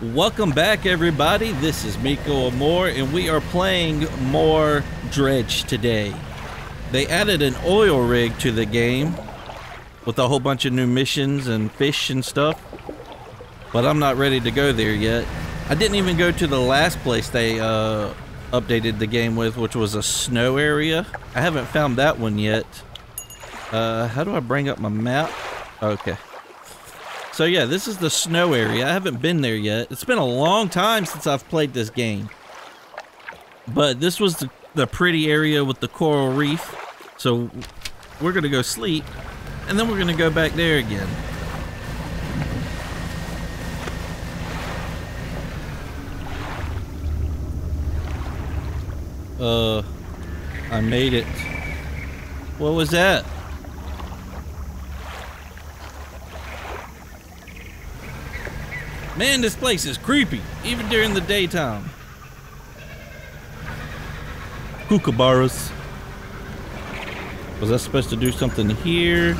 Welcome back, everybody. This is Mikko Amour, and we are playing more Dredge today. They added an oil rig to the game with a whole bunch of new missions and fish and stuff, but I'm not ready to go there yet. I didn't even go to the last place they uh, updated the game with, which was a snow area. I haven't found that one yet. Uh, how do I bring up my map? Okay. So yeah, this is the snow area. I haven't been there yet. It's been a long time since I've played this game. But this was the, the pretty area with the coral reef. So we're going to go sleep. And then we're going to go back there again. Uh, I made it. What was that? Man, this place is creepy, even during the daytime. Kookaburras. Was I supposed to do something here?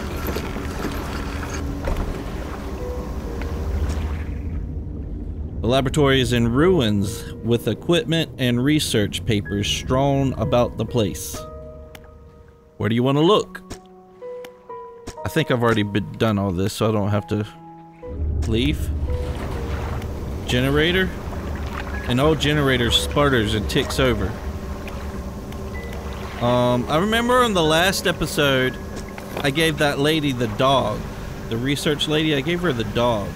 The laboratory is in ruins with equipment and research papers strewn about the place. Where do you want to look? I think I've already been done all this, so I don't have to leave. Generator? An old generator sputters and ticks over. Um, I remember on the last episode, I gave that lady the dog. The research lady, I gave her the dog.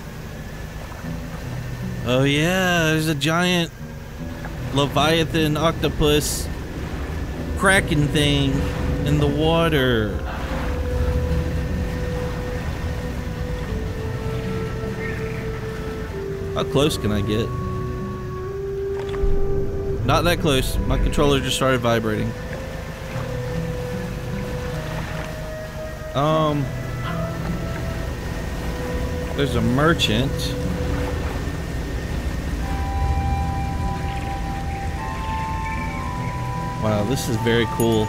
Oh yeah, there's a giant Leviathan octopus kraken thing in the water. How close can I get? Not that close. My controller just started vibrating. Um, there's a merchant. Wow, this is very cool.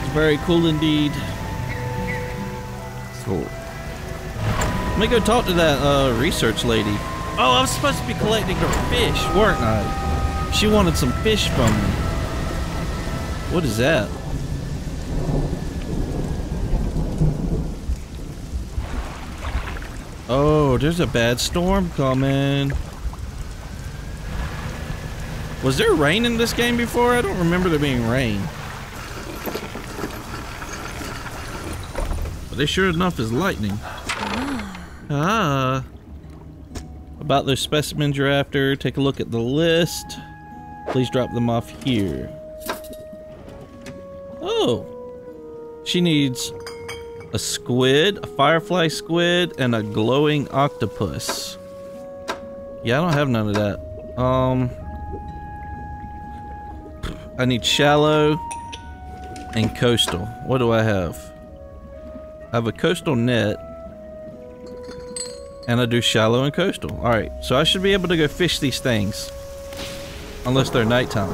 It's very cool indeed. So, me go talk to that uh, research lady. Oh, I was supposed to be collecting her fish, weren't I? She wanted some fish from me. What is that? Oh, there's a bad storm coming. Was there rain in this game before? I don't remember there being rain. But they sure enough is lightning. Ah. About those specimens you're after, take a look at the list. Please drop them off here. Oh. She needs a squid, a firefly squid, and a glowing octopus. Yeah, I don't have none of that. Um, I need shallow and coastal. What do I have? I have a coastal net. And I do shallow and coastal. Alright, so I should be able to go fish these things. Unless they're nighttime.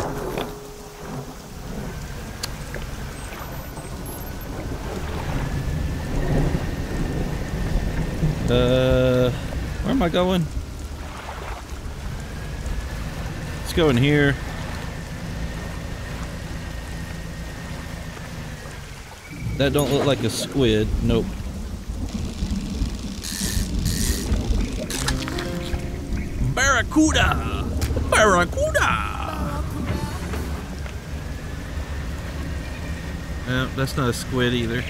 Uh, where am I going? Let's go in here. That don't look like a squid. Nope. Barracuda! Barracuda! No, that's not a squid either.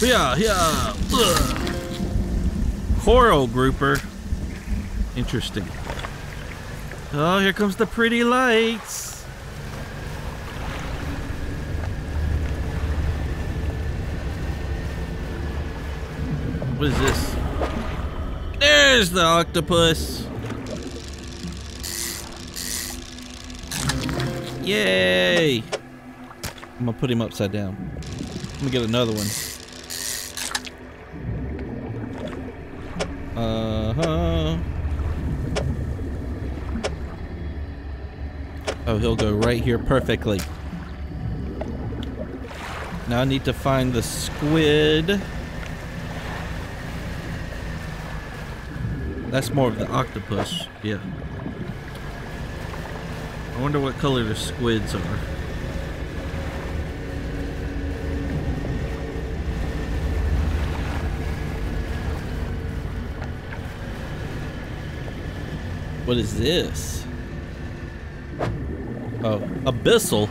Yeah, yeah. Ugh. Coral grouper. Interesting. Oh, here comes the pretty lights. What is this? There's the octopus. Yay! I'm gonna put him upside down. Let me get another one. Uh-huh. Oh, he'll go right here perfectly. Now I need to find the squid. That's more of the octopus. Yeah. I wonder what color the squids are. What is this? Oh, abyssal.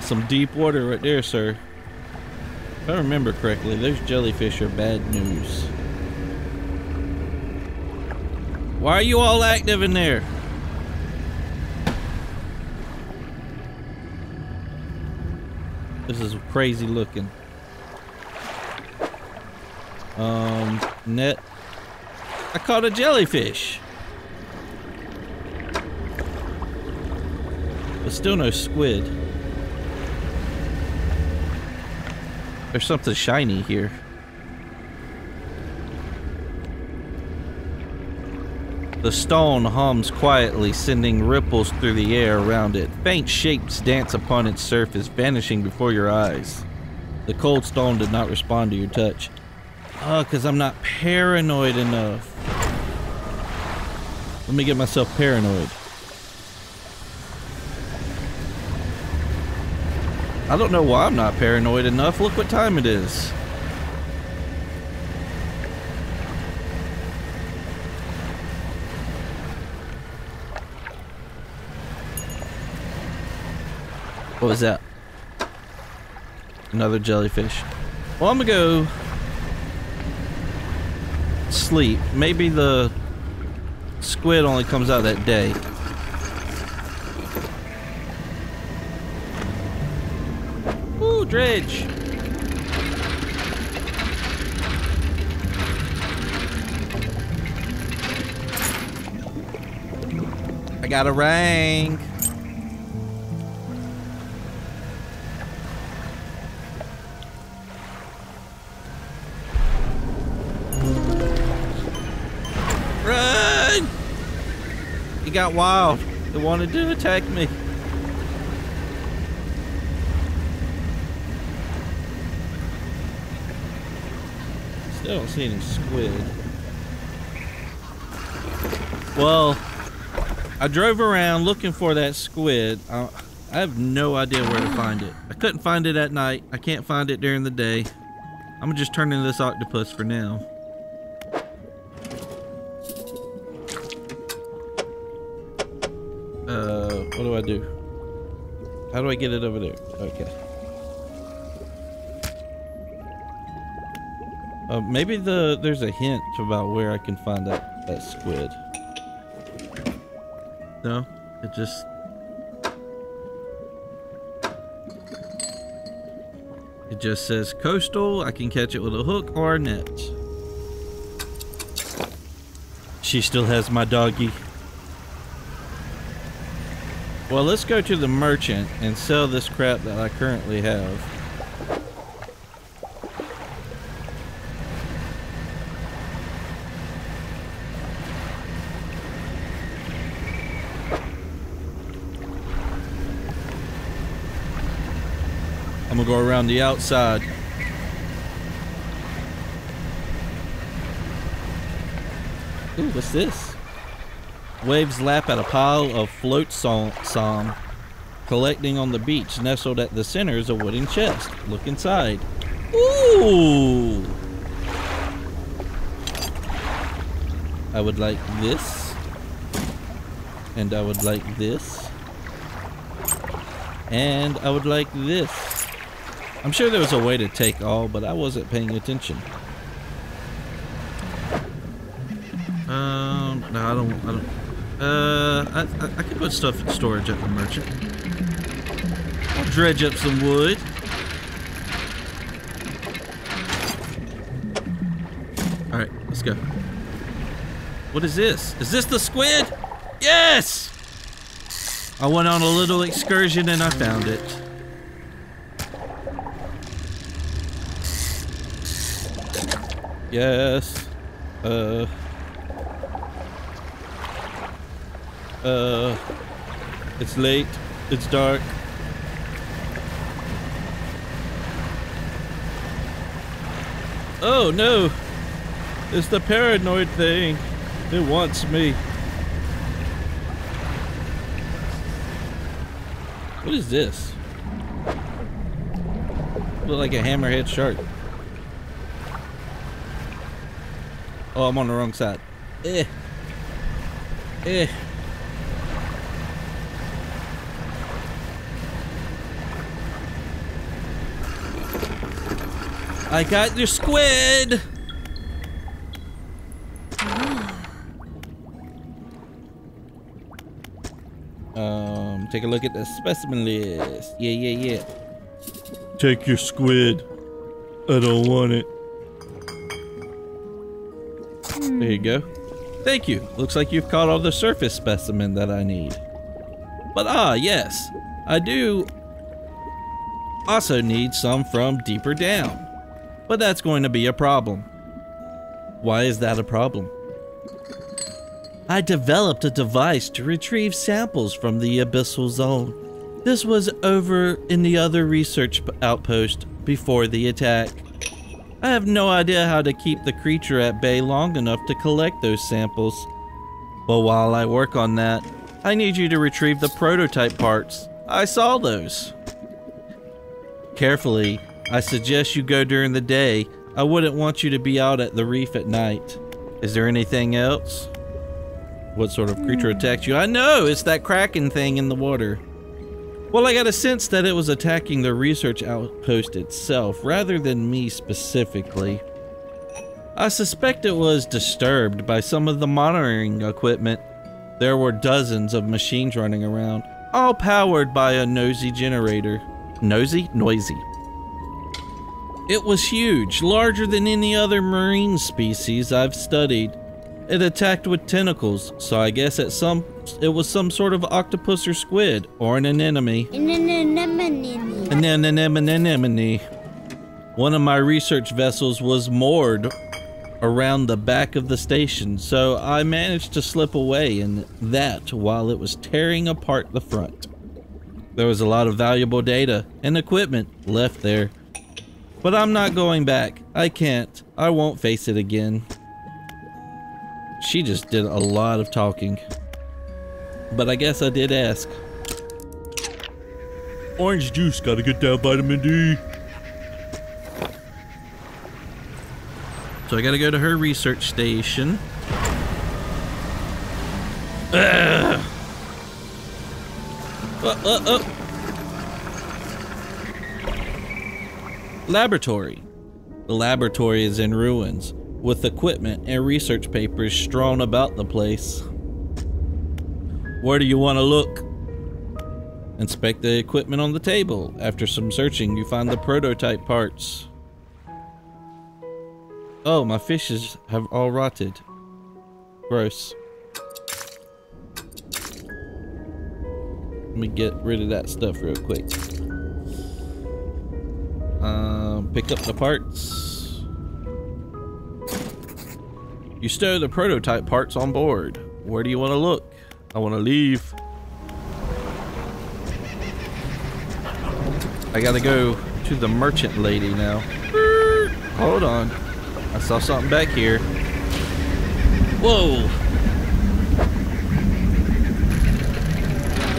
Some deep water right there, sir. If I remember correctly, those jellyfish are bad news. Why are you all active in there? This is crazy looking. Um, net. I caught a jellyfish. But still no squid. There's something shiny here. The stone hums quietly, sending ripples through the air around it. Faint shapes dance upon its surface, vanishing before your eyes. The cold stone did not respond to your touch. Ah, oh, because I'm not paranoid enough. Let me get myself paranoid. I don't know why I'm not paranoid enough. Look what time it is. What was that? Another jellyfish. Well, I'm gonna go sleep. Maybe the squid only comes out that day. Ooh, dredge. I got a ring. Got wild. He wanted to attack me. Still don't see any squid. Well, I drove around looking for that squid. I, I have no idea where to find it. I couldn't find it at night. I can't find it during the day. I'm just turn into this octopus for now. I do? How do I get it over there? Okay. Uh, maybe the there's a hint about where I can find that that squid. No, it just. It just says coastal. I can catch it with a hook or a net. She still has my doggy. Well, let's go to the merchant and sell this crap that I currently have. I'm gonna go around the outside. Ooh, what's this? Waves lap at a pile of float som collecting on the beach. Nestled at the center is a wooden chest. Look inside. Ooh! I would like this. And I would like this. And I would like this. I'm sure there was a way to take all, but I wasn't paying attention. Um, no, I don't, I don't. Uh, I, I, I could put stuff in storage at the merchant. I'll dredge up some wood. Alright, let's go. What is this? Is this the squid? Yes! I went on a little excursion and I found it. Yes. Uh. Uh. It's late. It's dark. Oh no! It's the paranoid thing. It wants me. What is this? Look like a hammerhead shark. Oh, I'm on the wrong side. Eh. Eh. I got your squid! um, take a look at the specimen list. Yeah, yeah, yeah. Take your squid. I don't want it. There you go. Thank you. Looks like you've caught all the surface specimen that I need. But ah, yes. I do also need some from deeper down. But that's going to be a problem. Why is that a problem? I developed a device to retrieve samples from the abyssal zone. This was over in the other research outpost before the attack. I have no idea how to keep the creature at bay long enough to collect those samples. But while I work on that, I need you to retrieve the prototype parts. I saw those. Carefully, I suggest you go during the day. I wouldn't want you to be out at the reef at night. Is there anything else? What sort of creature attacked you? I know, it's that kraken thing in the water. Well, I got a sense that it was attacking the research outpost itself rather than me specifically. I suspect it was disturbed by some of the monitoring equipment. There were dozens of machines running around, all powered by a nosy generator. Nosy? Noisy. It was huge, larger than any other marine species I've studied. It attacked with tentacles, so I guess at some it was some sort of octopus or squid or an anemone. An anemone. One of my research vessels was moored around the back of the station, so I managed to slip away in that while it was tearing apart the front. There was a lot of valuable data and equipment left there. But I'm not going back. I can't. I won't face it again. She just did a lot of talking. But I guess I did ask. Orange juice, gotta get that vitamin D. So I gotta go to her research station. Ugh. Uh, uh, uh. Laboratory. The laboratory is in ruins with equipment and research papers strewn about the place. Where do you want to look? Inspect the equipment on the table. After some searching, you find the prototype parts. Oh, my fishes have all rotted. Gross. Let me get rid of that stuff real quick. Um, Um, pick up the parts. You stow the prototype parts on board. Where do you want to look? I want to leave. I gotta go to the merchant lady now. Hold on. I saw something back here. Whoa!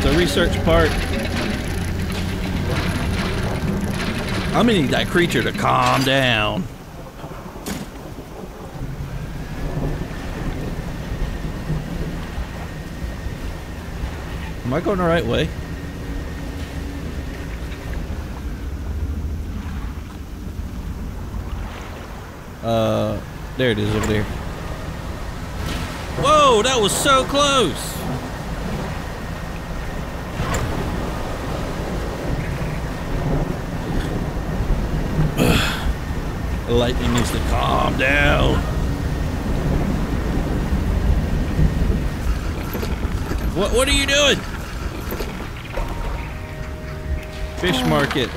The research part. I'm gonna need that creature to calm down. Am I going the right way? Uh, there it is over there. Whoa, that was so close! The lightning needs to calm down. What, what are you doing? Fish market.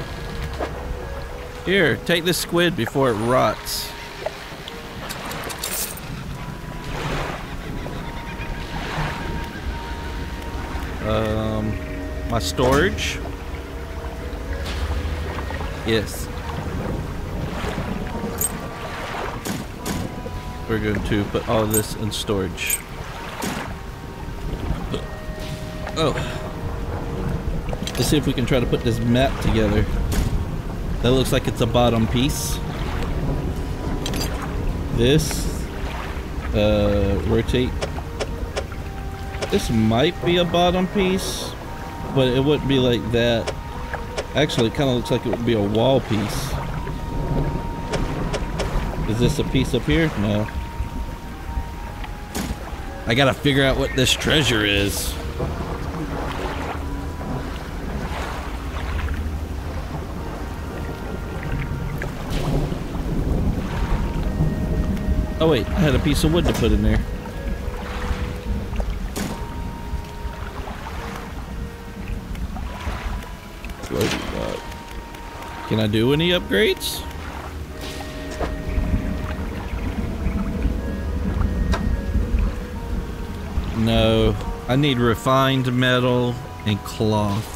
Here, take this squid before it rots. Um, my storage. Yes. We're going to put all this in storage. Oh. Let's see if we can try to put this map together. That looks like it's a bottom piece. This. Uh, rotate. This might be a bottom piece, but it wouldn't be like that. Actually, it kind of looks like it would be a wall piece. Is this a piece up here? No. I gotta figure out what this treasure is. Oh wait, I had a piece of wood to put in there. Can I do any upgrades? No, I need refined metal and cloth.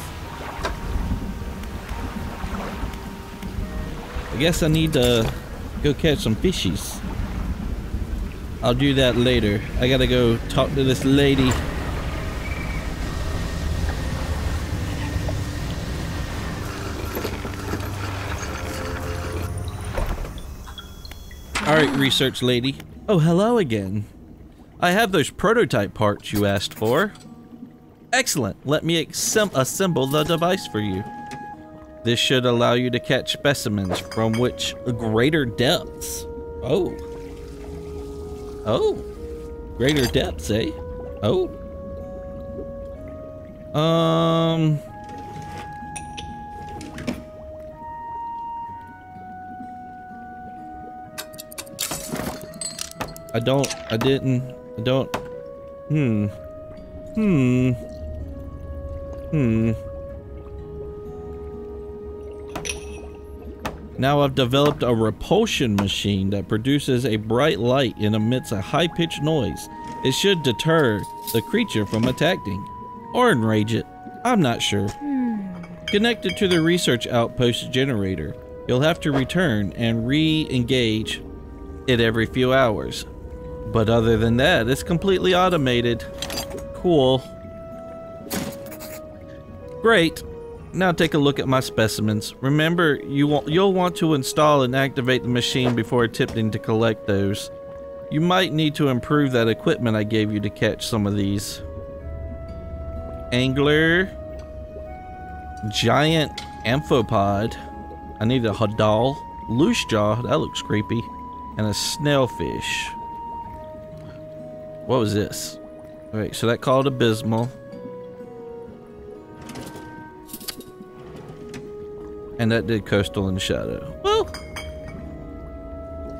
I guess I need to go catch some fishies. I'll do that later. I gotta go talk to this lady. Alright, research lady. Oh, hello again. I have those prototype parts you asked for. Excellent. Let me assemble the device for you. This should allow you to catch specimens from which greater depths. Oh. Oh. Greater depths, eh? Oh. Um. I don't, I didn't, I don't, hmm, hmm, hmm. Now I've developed a repulsion machine that produces a bright light and emits a high-pitched noise. It should deter the creature from attacking. Or enrage it. I'm not sure. Hmm. Connected to the research outpost generator. You'll have to return and re-engage it every few hours. But other than that, it's completely automated. Cool. Great. Now take a look at my specimens. Remember, you will, you'll want to install and activate the machine before attempting to collect those. You might need to improve that equipment I gave you to catch some of these. Angler. Giant amphipod. I need a hadal. Loose jaw, that looks creepy. And a snailfish. What was this? Alright, so that called abysmal. And that did Coastal and Shadow. Well.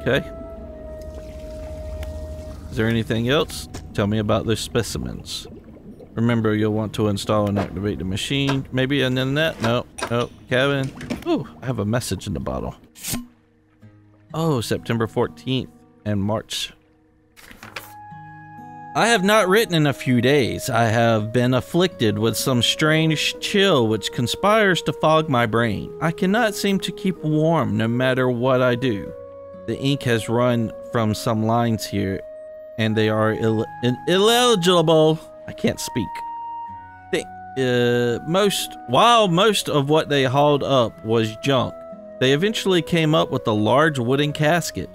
Okay. Is there anything else? Tell me about those specimens. Remember, you'll want to install and activate the machine. Maybe and then that? No. No. Kevin. Oh, I have a message in the bottle. Oh, September 14th and March I have not written in a few days. I have been afflicted with some strange chill which conspires to fog my brain. I cannot seem to keep warm no matter what I do. The ink has run from some lines here, and they are Ill illegible. I can't speak. They, uh, most while most of what they hauled up was junk, they eventually came up with a large wooden casket.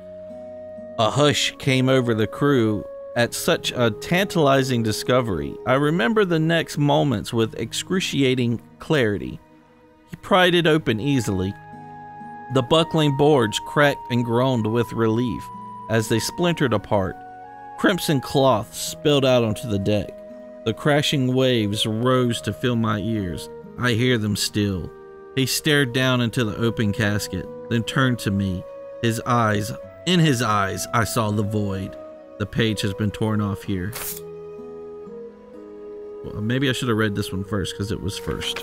A hush came over the crew at such a tantalizing discovery, I remember the next moments with excruciating clarity. He pried it open easily. The buckling boards cracked and groaned with relief as they splintered apart. Crimson cloth spilled out onto the deck. The crashing waves rose to fill my ears. I hear them still. He stared down into the open casket, then turned to me. His eyes, in his eyes, I saw the void. The page has been torn off here. Well, maybe I should have read this one first because it was first.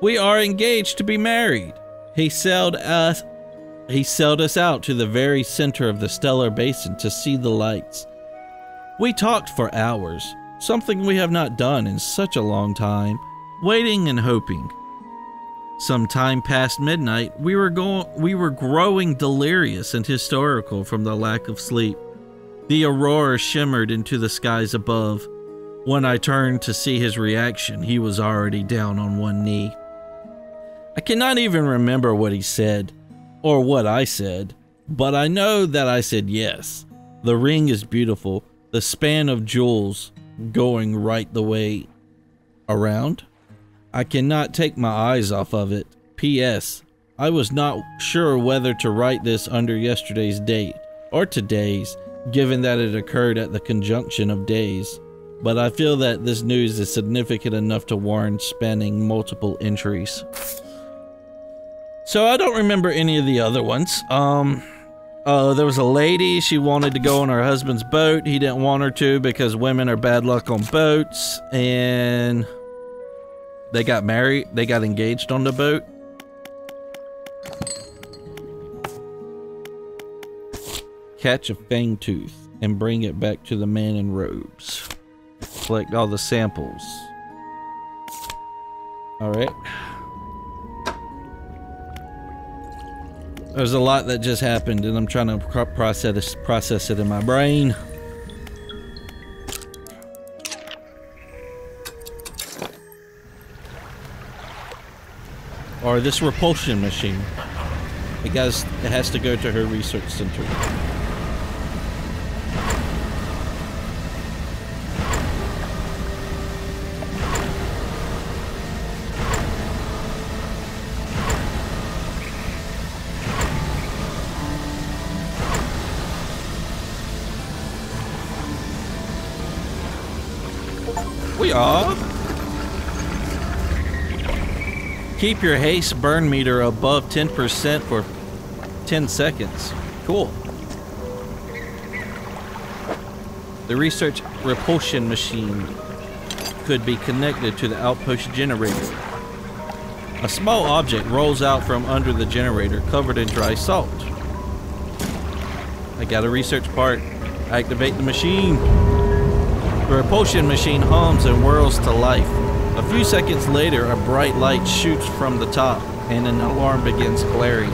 We are engaged to be married. He sailed us he sailed us out to the very center of the stellar basin to see the lights. We talked for hours, something we have not done in such a long time, waiting and hoping. Some time past midnight, we were going we were growing delirious and hysterical from the lack of sleep. The aurora shimmered into the skies above. When I turned to see his reaction, he was already down on one knee. I cannot even remember what he said, or what I said, but I know that I said yes. The ring is beautiful, the span of jewels going right the way around. I cannot take my eyes off of it. P.S. I was not sure whether to write this under yesterday's date or today's, given that it occurred at the conjunction of days but I feel that this news is significant enough to warrant spanning multiple entries. So I don't remember any of the other ones. Um, uh, there was a lady, she wanted to go on her husband's boat. He didn't want her to because women are bad luck on boats. And they got married, they got engaged on the boat. Catch a fang tooth and bring it back to the man in robes collect all the samples. Alright. There's a lot that just happened and I'm trying to process, process it in my brain. Or this repulsion machine. It, guys, it has to go to her research center. Keep your haste burn meter above 10% for 10 seconds. Cool. The research repulsion machine could be connected to the outpost generator. A small object rolls out from under the generator covered in dry salt. I got a research part. Activate the machine. The repulsion machine hums and whirls to life. A few seconds later, a bright light shoots from the top and an alarm begins blaring.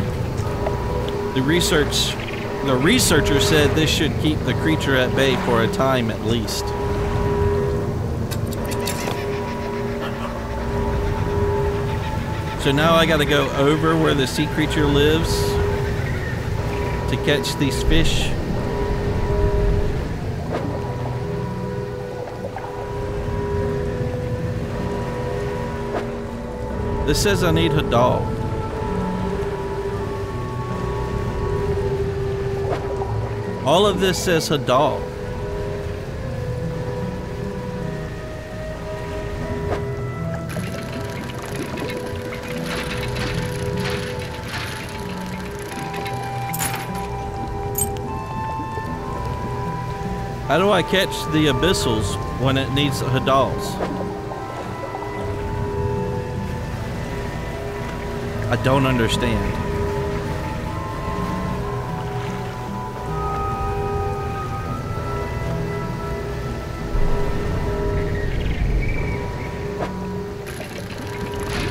The research the researcher said this should keep the creature at bay for a time at least. So now I gotta go over where the sea creature lives to catch these fish. This says I need Hadal. All of this says Hadal. How do I catch the abyssals when it needs Hadals? I don't understand.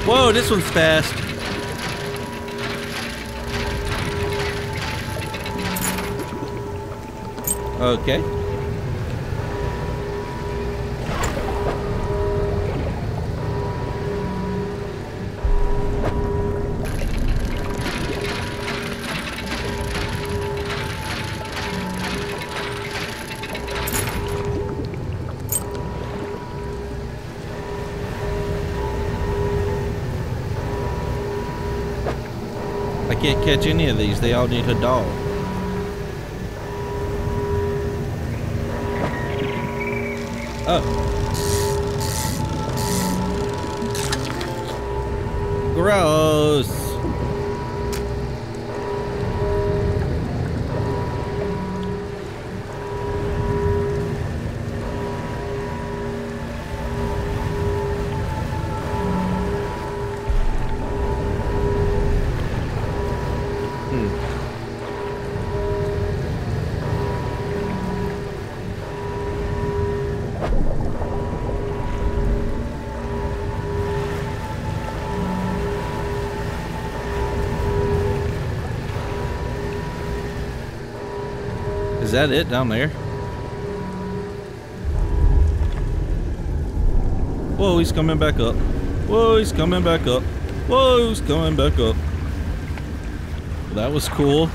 Whoa, this one's fast. Okay. Catch any of these. They all need a dog. Oh. Gross. that it down there? Whoa, he's coming back up. Whoa, he's coming back up. Whoa, he's coming back up. That was cool.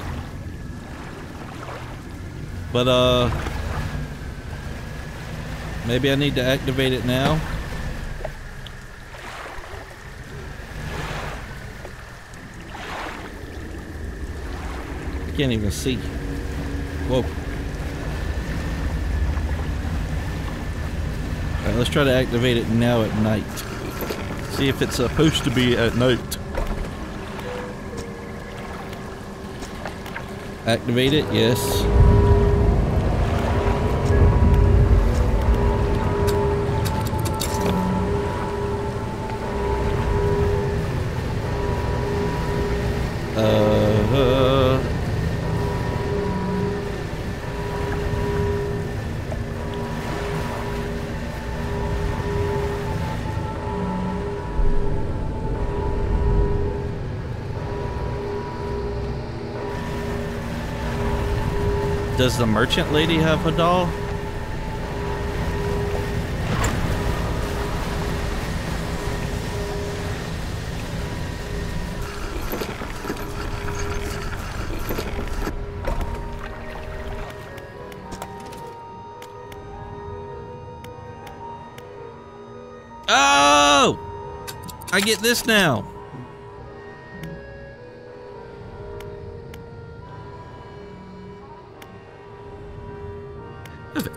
But, uh... Maybe I need to activate it now. Can't even see. Let's try to activate it now at night. See if it's supposed to be at night. Activate it, yes. Does the merchant lady have a doll? Oh! I get this now.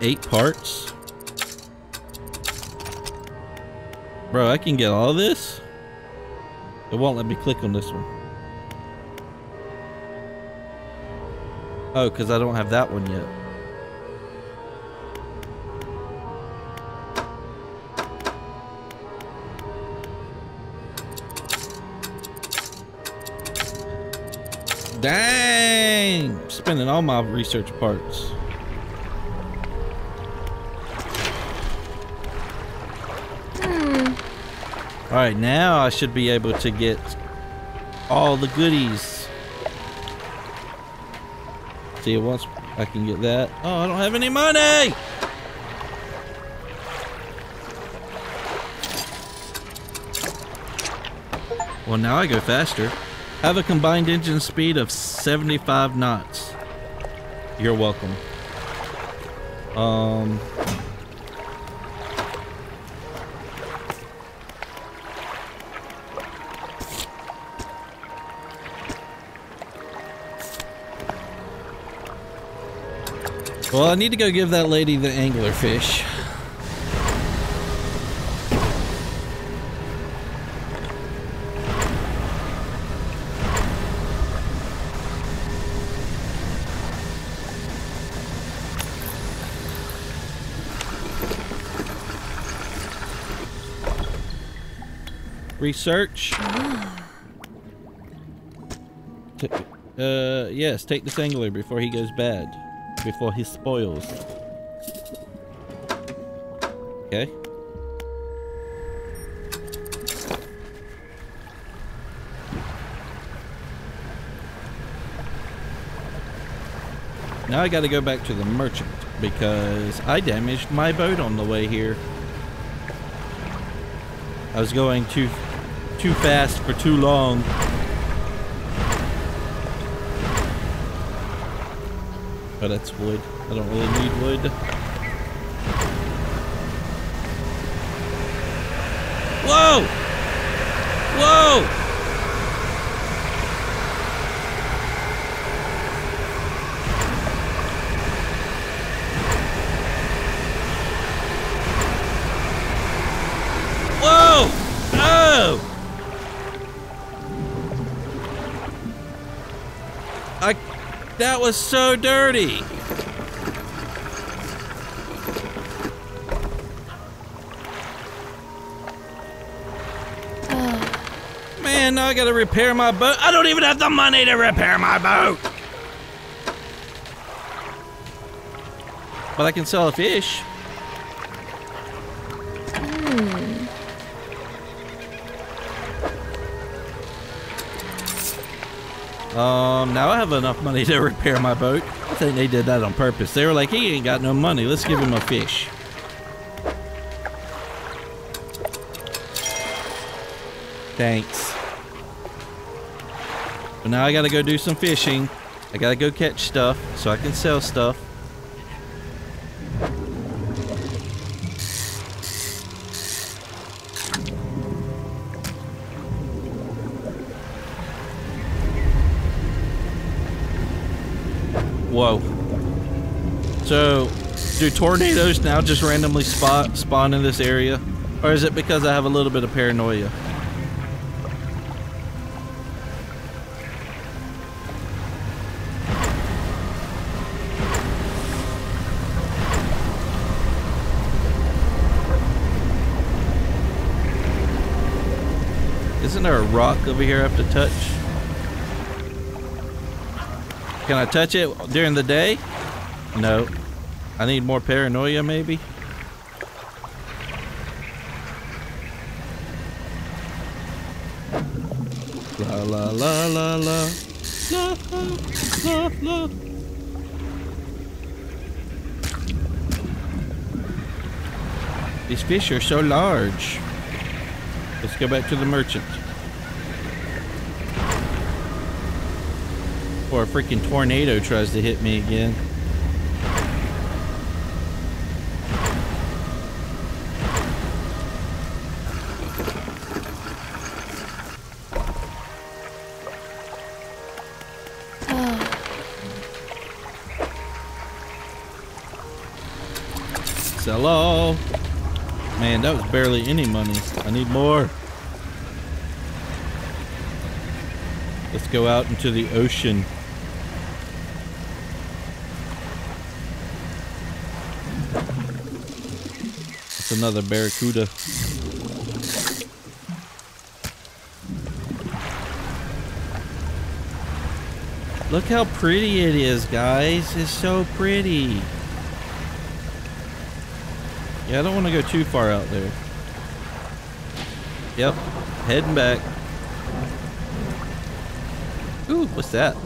Eight parts. Bro, I can get all this? It won't let me click on this one. Oh, because I don't have that one yet. Dang! Spending all my research parts. Alright, now I should be able to get all the goodies. See, once I can get that. Oh, I don't have any money! Well, now I go faster. Have a combined engine speed of 75 knots. You're welcome. Um... Well, I need to go give that lady the angler fish. Research. Uh, yes, take this angler before he goes bad. Before he spoils. Okay. Now I gotta go back to the merchant because I damaged my boat on the way here. I was going too too fast for too long. Oh, that's wood. I don't really need wood. Whoa! That was so dirty. Man, now I gotta repair my boat. I don't even have the money to repair my boat. But I can sell a fish. Um, now I have enough money to repair my boat. I think they did that on purpose. They were like, he ain't got no money. Let's give him a fish. Thanks. But now I gotta go do some fishing. I gotta go catch stuff so I can sell stuff. Whoa. So, do tornadoes now just randomly spot spawn in this area? Or is it because I have a little bit of paranoia? Isn't there a rock over here I have to touch? Can I touch it during the day? No. I need more paranoia maybe? La la la la la. La la la. These fish are so large. Let's go back to the merchant. Or a freaking tornado tries to hit me again. Hello. Man, that was barely any money. I need more. Let's go out into the ocean. Another barracuda. Look how pretty it is, guys. It's so pretty. Yeah, I don't want to go too far out there. Yep, heading back. Ooh, what's that?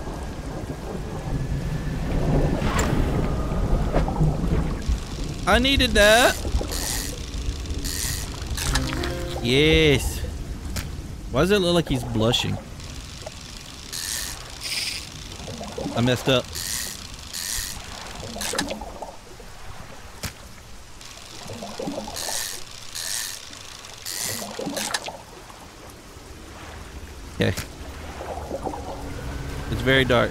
I needed that. Yes. Why does it look like he's blushing? I messed up. Okay. It's very dark.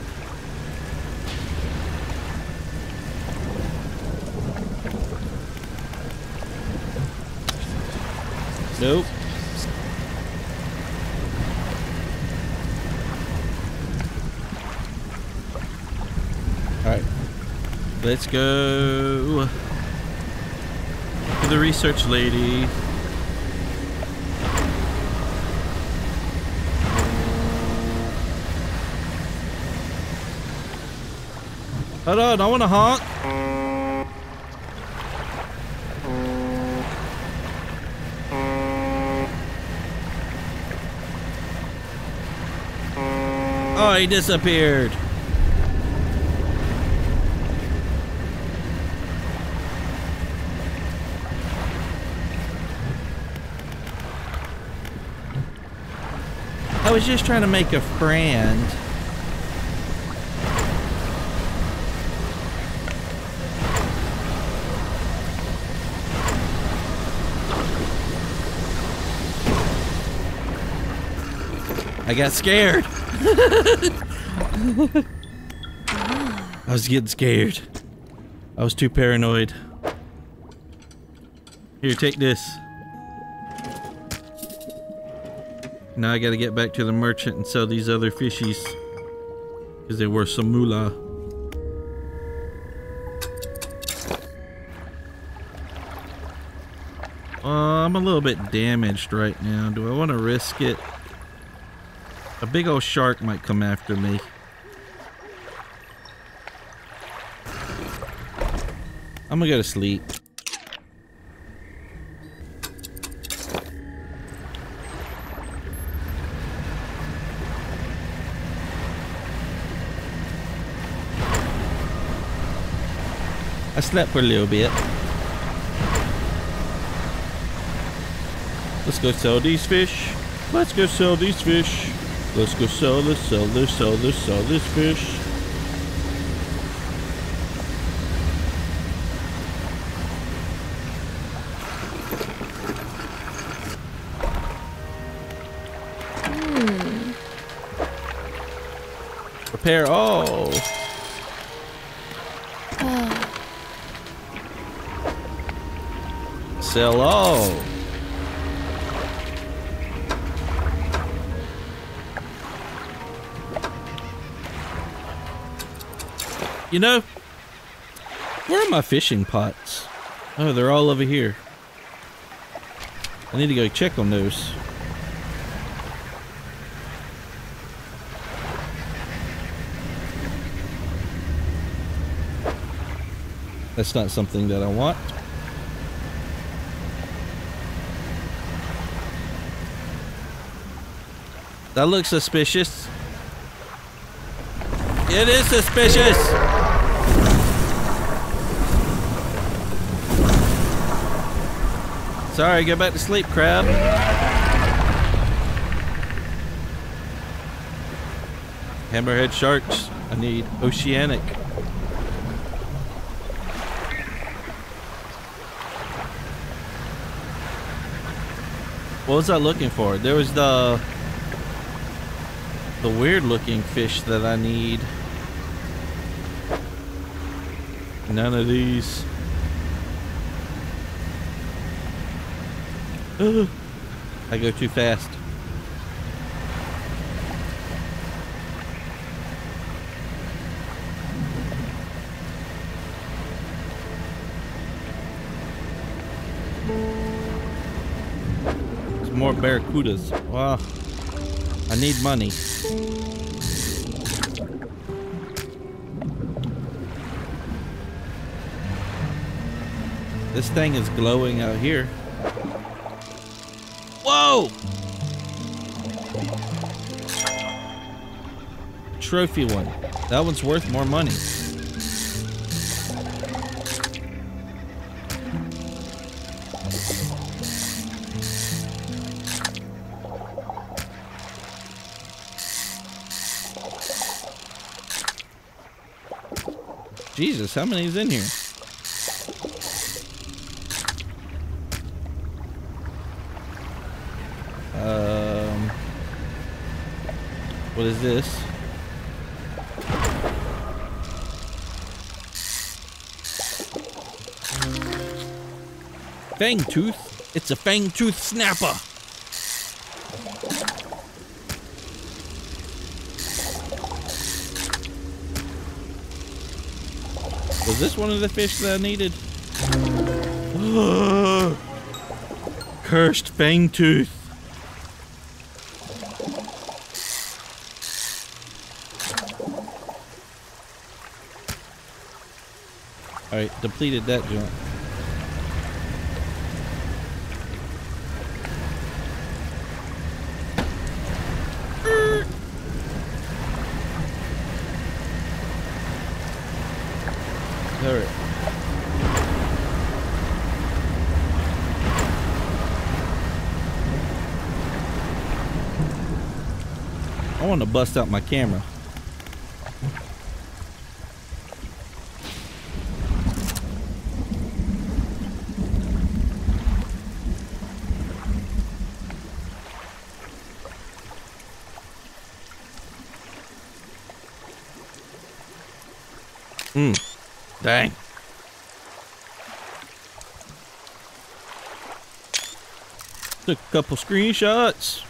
Nope. Alright. Let's go to the research lady. Hold on, I want to honk. Oh, he disappeared. I was just trying to make a friend. I got scared. I was getting scared. I was too paranoid. Here, take this. Now I gotta get back to the merchant and sell these other fishies. Because they were some moolah. Uh, I'm a little bit damaged right now. Do I want to risk it? A big old shark might come after me. I'm gonna go to sleep. I slept for a little bit. Let's go sell these fish. Let's go sell these fish. Let's go sell this, sell this, sell this, sell this fish. Hmm. Repair all. Oh. Sell all. You know, where are my fishing pots? Oh, they're all over here. I need to go check on those. That's not something that I want. That looks suspicious. It is suspicious. Sorry, go back to sleep, crab. Hammerhead sharks. I need oceanic. What was I looking for? There was the the weird looking fish that I need. None of these. I go too fast. There's more barracudas. Wow. I need money. This thing is glowing out here. Whoa! Trophy one. That one's worth more money. Jesus, how many is in here? Um, what is this? Fang tooth? It's a fang tooth snapper. Was this one of the fish that I needed? Cursed fang tooth. Alright, depleted that joint. I want to bust out my camera. Hmm. Dang. Took a couple screenshots.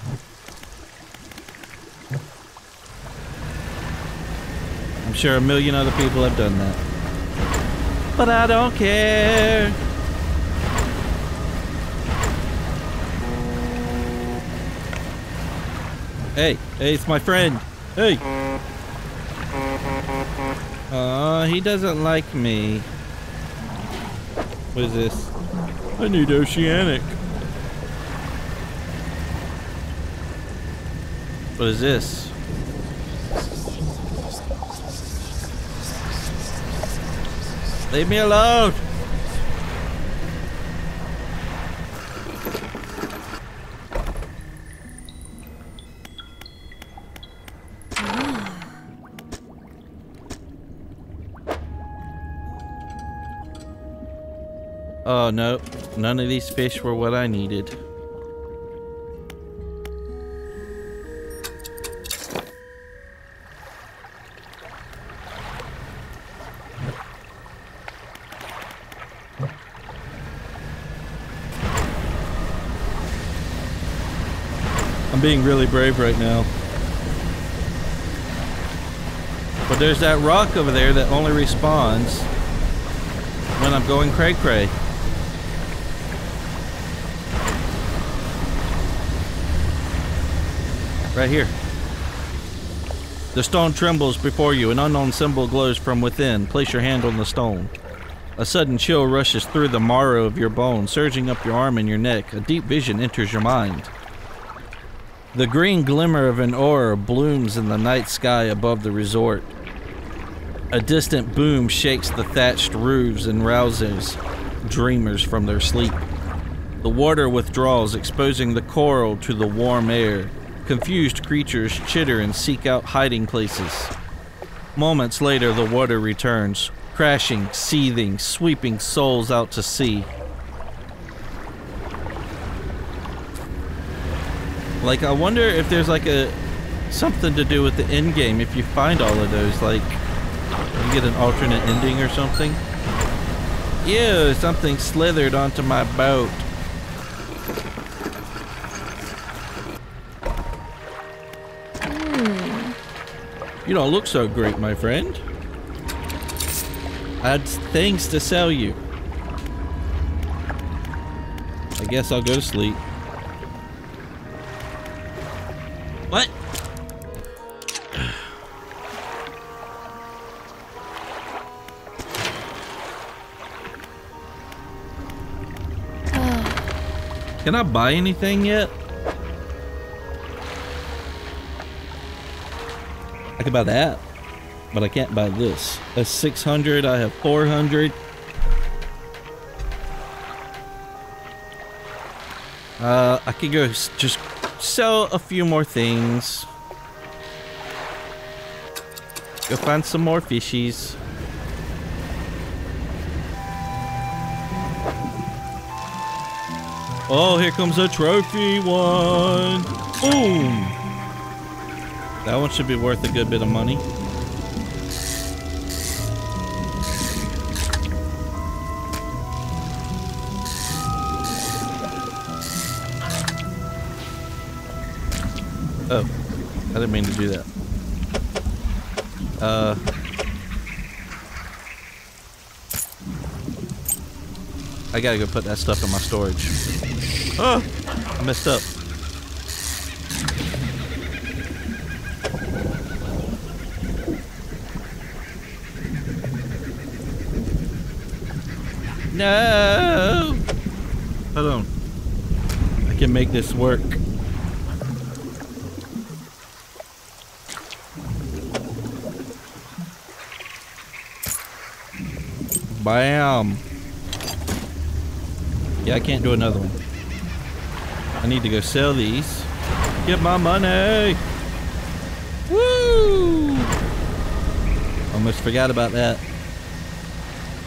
I'm sure a million other people have done that. But I don't care. Hey, hey, it's my friend. Hey. He doesn't like me. What is this? I need oceanic. What is this? Leave me alone! Oh, no. None of these fish were what I needed. I'm being really brave right now. But there's that rock over there that only respawns when I'm going cray cray Right here. The stone trembles before you. An unknown symbol glows from within. Place your hand on the stone. A sudden chill rushes through the marrow of your bones, surging up your arm and your neck. A deep vision enters your mind. The green glimmer of an aura blooms in the night sky above the resort. A distant boom shakes the thatched roofs and rouses dreamers from their sleep. The water withdraws, exposing the coral to the warm air. Confused creatures chitter and seek out hiding places. Moments later, the water returns, crashing, seething, sweeping souls out to sea. Like, I wonder if there's like a something to do with the end game if you find all of those. Like, you get an alternate ending or something. Ew, something slithered onto my boat. You don't look so great, my friend. I had things to sell you. I guess I'll go to sleep. What? Can I buy anything yet? I could buy that, but I can't buy this. That's 600, I have 400. Uh, I could go just sell a few more things. Go find some more fishies. Oh, here comes a trophy one. Boom. That one should be worth a good bit of money. Oh, I didn't mean to do that. Uh. I gotta go put that stuff in my storage. Oh, I messed up. No! Hold on. I can make this work. Bam! Yeah, I can't do another one. I need to go sell these. Get my money! Woo! Almost forgot about that.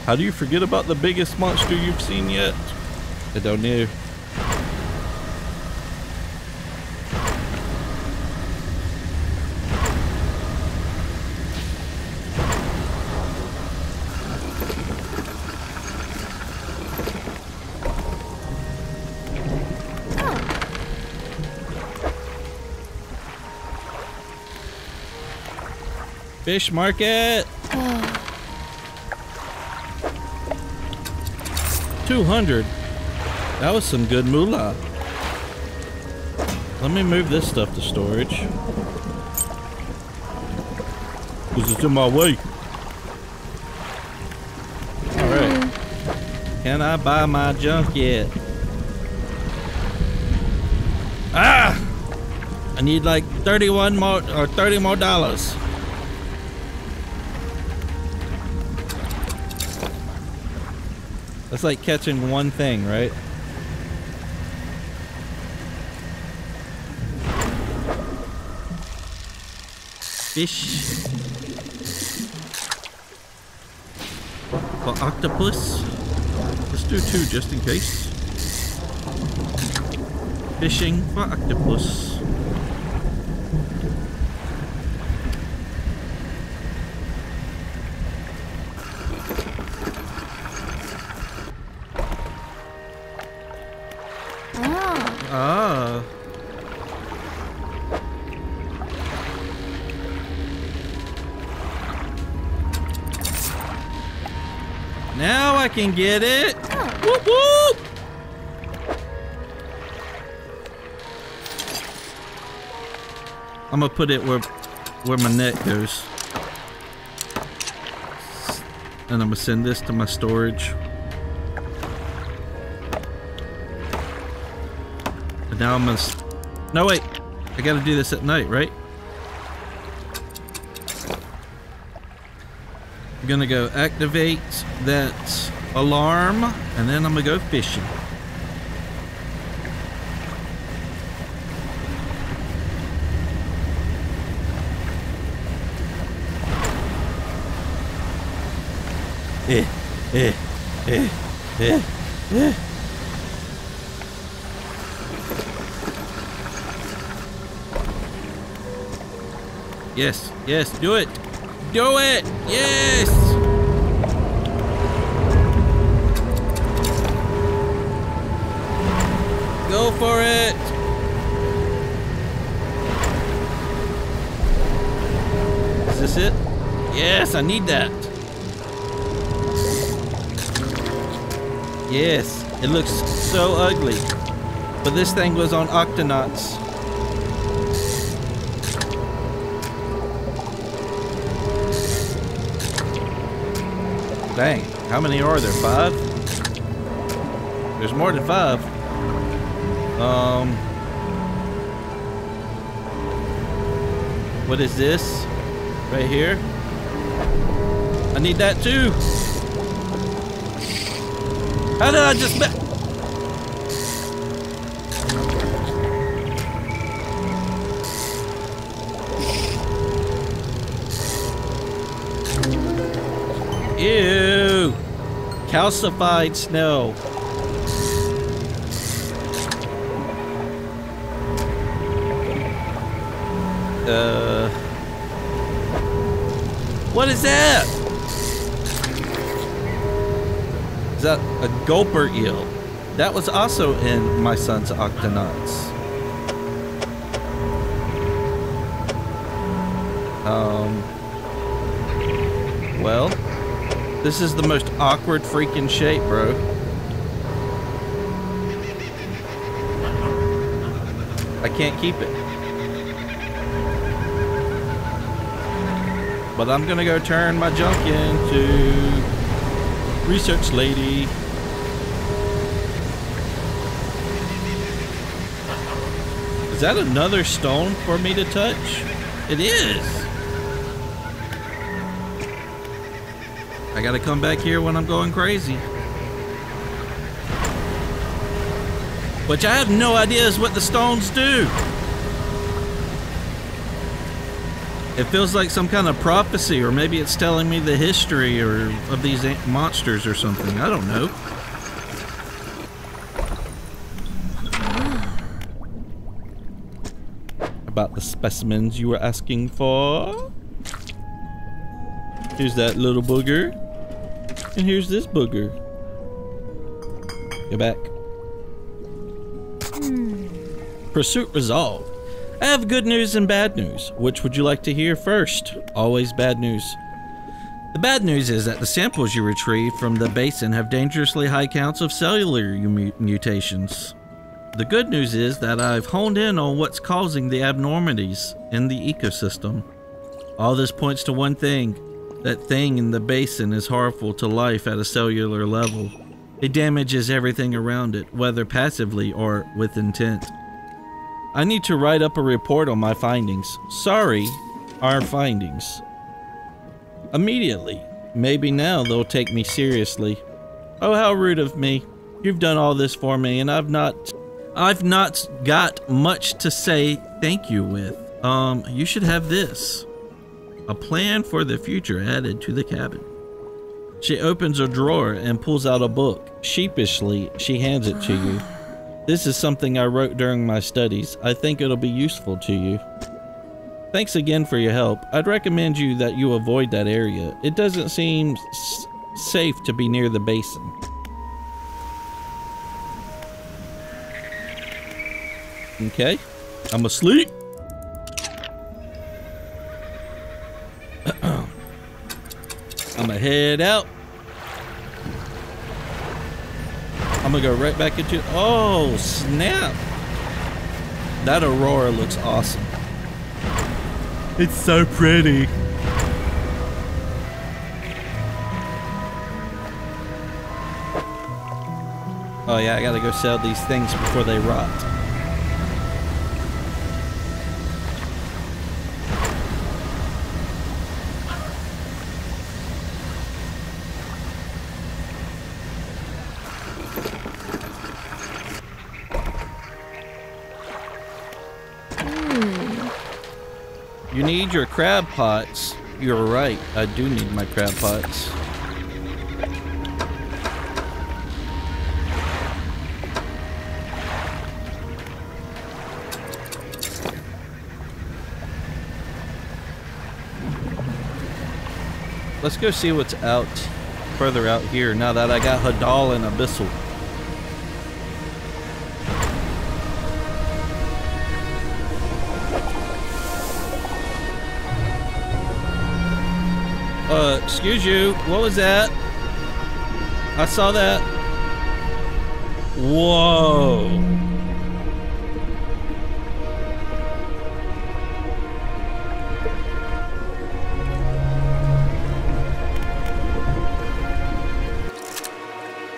How do you forget about the biggest monster you've seen yet? I don't know. Fish market! 200. That was some good moolah. Let me move this stuff to storage. Because it's in my way. Alright. Can I buy my junk yet? Ah! I need like 31 more or 30 more dollars. That's like catching one thing, right? Fish. For octopus. Let's do two just in case. Fishing for octopus. Can get it. Oh. Whoop whoop. I'm gonna put it where where my net goes. And I'm gonna send this to my storage. And now I'm gonna. No wait, I gotta do this at night, right? I'm gonna go activate that alarm, and then I'm gonna go fishing. Eh, eh, eh, eh, eh. Yes, yes, do it. Do it. Yes. Go for it. Is this it? Yes, I need that. Yes, it looks so ugly. But this thing was on Octonauts. Dang, how many are there? Five? There's more than five. Um. What is this? Right here? I need that too. How did I just Ew! Calcified snow. What is that? Is that a gulper eel? That was also in my son's Octonauts. Um. Well, this is the most awkward freaking shape, bro. I can't keep it. But I'm gonna go turn my junk into research lady. Is that another stone for me to touch? It is. I gotta come back here when I'm going crazy. Which I have no idea is what the stones do. It feels like some kind of prophecy, or maybe it's telling me the history or of these monsters or something. I don't know. About the specimens you were asking for. Here's that little booger. And here's this booger. Go back. Hmm. Pursuit resolved. I have good news and bad news. Which would you like to hear first? Always bad news. The bad news is that the samples you retrieve from the basin have dangerously high counts of cellular mutations. The good news is that I've honed in on what's causing the abnormities in the ecosystem. All this points to one thing that thing in the basin is harmful to life at a cellular level. It damages everything around it, whether passively or with intent. I need to write up a report on my findings. Sorry, our findings. Immediately. Maybe now they'll take me seriously. Oh, how rude of me. You've done all this for me and I've not I've not got much to say thank you with. Um, you should have this. A plan for the future added to the cabin. She opens a drawer and pulls out a book. Sheepishly, she hands it to you. This is something I wrote during my studies. I think it'll be useful to you. Thanks again for your help. I'd recommend you that you avoid that area. It doesn't seem safe to be near the basin. Okay. I'm asleep. I'm gonna head out. I'm gonna go right back at you. Oh, snap! That aurora looks awesome. It's so pretty. Oh yeah, I gotta go sell these things before they rot. Your crab pots. You're right, I do need my crab pots. Let's go see what's out further out here now that I got Hadal and Abyssal. Excuse you. What was that? I saw that. Whoa.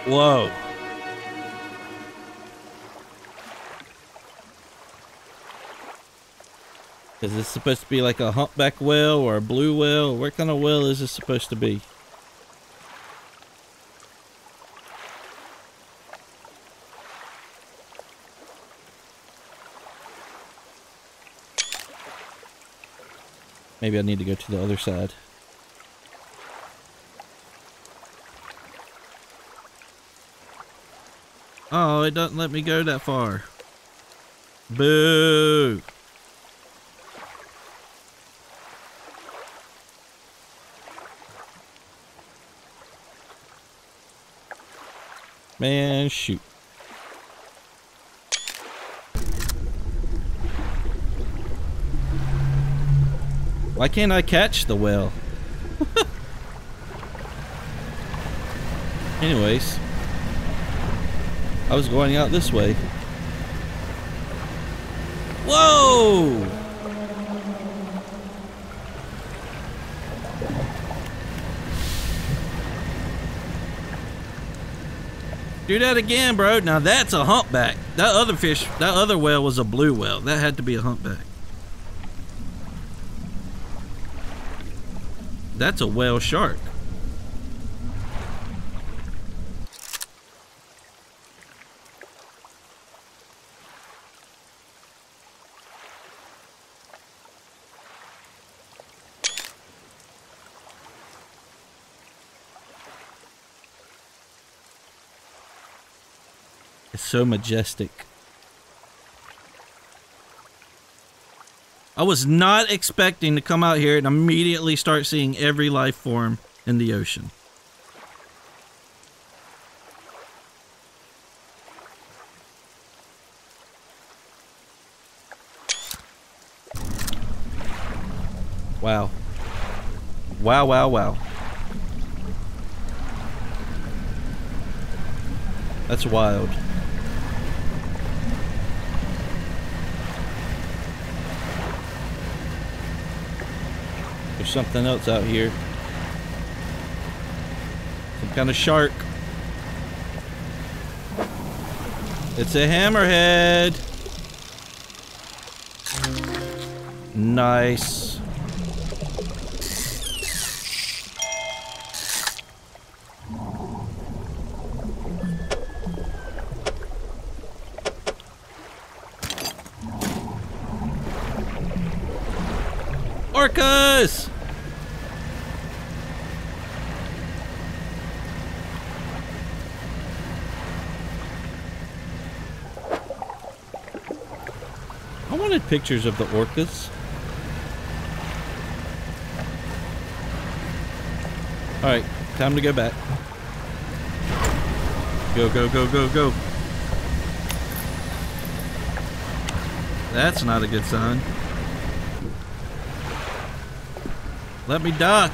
Whoa. Is this supposed to be like a humpback whale or a blue whale? What kind of whale is this supposed to be? Maybe I need to go to the other side. Oh, it doesn't let me go that far. Boo! Man, shoot. Why can't I catch the whale? Anyways. I was going out this way. Whoa! Do that again, bro. Now that's a humpback. That other fish, that other whale was a blue whale. That had to be a humpback. That's a whale shark. So majestic. I was not expecting to come out here and immediately start seeing every life form in the ocean. Wow. Wow, wow, wow. That's wild. There's something else out here. Some kind of shark. It's a hammerhead. Nice. Orcas! wanted pictures of the orcas. Alright, time to go back. Go, go, go, go, go. That's not a good sign. Let me duck.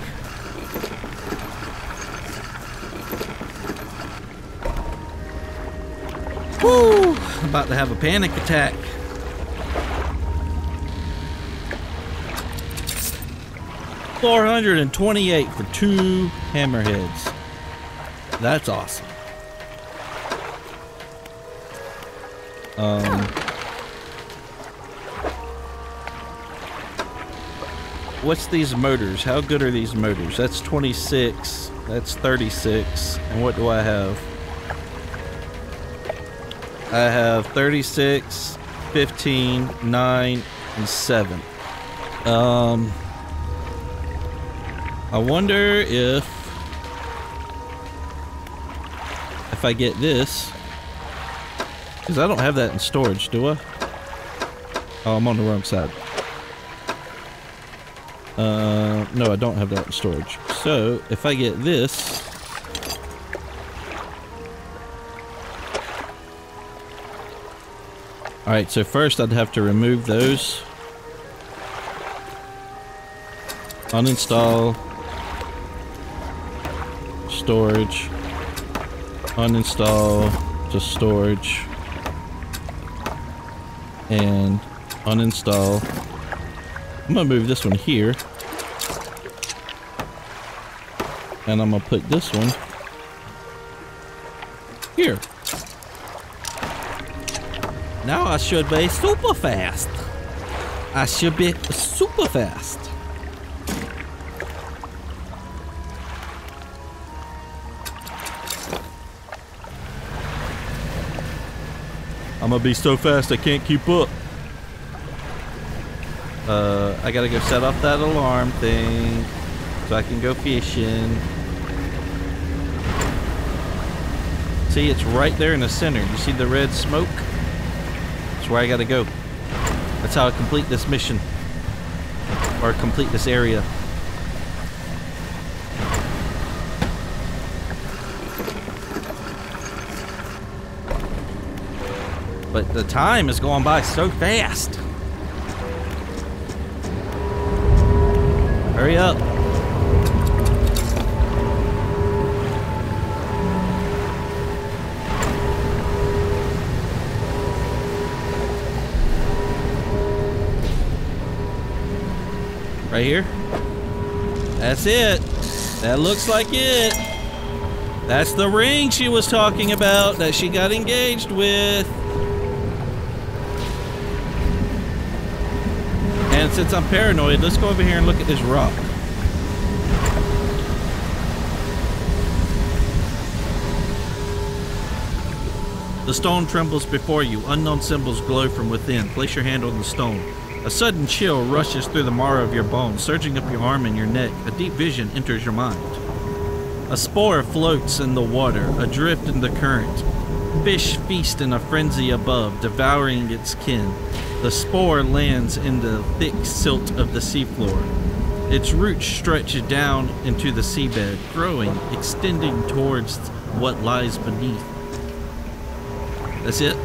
Woo! About to have a panic attack. Four hundred and twenty-eight for two hammerheads. That's awesome. Um, what's these motors? How good are these motors? That's 26. That's 36. And what do I have? I have 36, 15, 9, and 7. Um, I wonder if if I get this because I don't have that in storage, do I? Oh, I'm on the wrong side. Uh, no, I don't have that in storage. So, if I get this... Alright, so first I'd have to remove those. Uninstall. Storage. Uninstall to storage and uninstall. I'm gonna move this one here. And I'm gonna put this one here. Now I should be super fast. I should be super fast. Gonna be so fast I can't keep up. Uh, I gotta go set off that alarm thing so I can go fishing. See, it's right there in the center. You see the red smoke? That's where I gotta go. That's how I complete this mission. Or complete this area. But the time is going by so fast. Hurry up. Right here? That's it. That looks like it. That's the ring she was talking about that she got engaged with. Since I'm paranoid, let's go over here and look at this rock. The stone trembles before you. Unknown symbols glow from within. Place your hand on the stone. A sudden chill rushes through the marrow of your bones, surging up your arm and your neck. A deep vision enters your mind. A spore floats in the water, adrift in the current. Fish feast in a frenzy above, devouring its kin. The spore lands in the thick silt of the seafloor. Its roots stretch down into the seabed, growing, extending towards what lies beneath. That's it.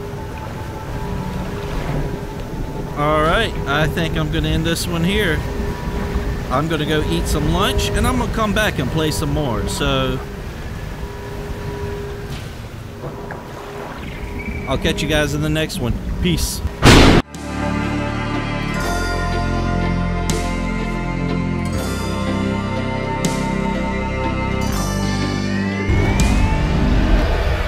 Alright, I think I'm going to end this one here. I'm going to go eat some lunch, and I'm going to come back and play some more, so... I'll catch you guys in the next one. Peace.